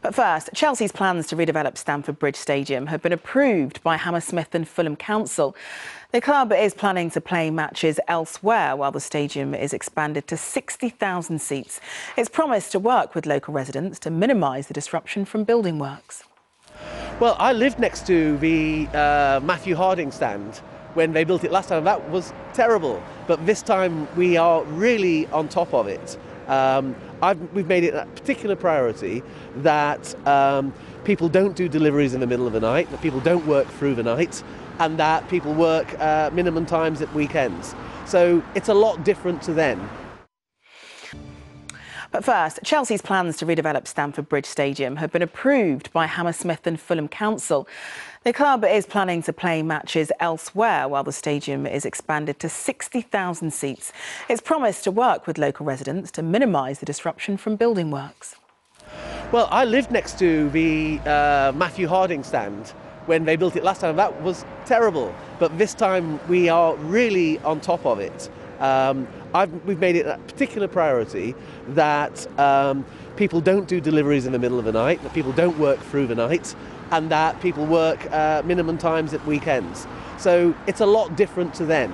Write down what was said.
But first, Chelsea's plans to redevelop Stamford Bridge Stadium have been approved by Hammersmith and Fulham Council. The club is planning to play matches elsewhere while the stadium is expanded to 60,000 seats. It's promised to work with local residents to minimise the disruption from building works. Well, I lived next to the uh, Matthew Harding stand when they built it last time. That was terrible. But this time we are really on top of it. Um, we've made it a particular priority that um, people don't do deliveries in the middle of the night, that people don't work through the night, and that people work uh, minimum times at weekends. So it's a lot different to then. But first, Chelsea's plans to redevelop Stamford Bridge Stadium have been approved by Hammersmith and Fulham Council. The club is planning to play matches elsewhere while the stadium is expanded to 60,000 seats. It's promised to work with local residents to minimise the disruption from building works. Well, I lived next to the uh, Matthew Harding stand when they built it last time. That was terrible. But this time we are really on top of it. Um, we've made it a particular priority that um, people don't do deliveries in the middle of the night, that people don't work through the night, and that people work uh, minimum times at weekends. So it's a lot different to then.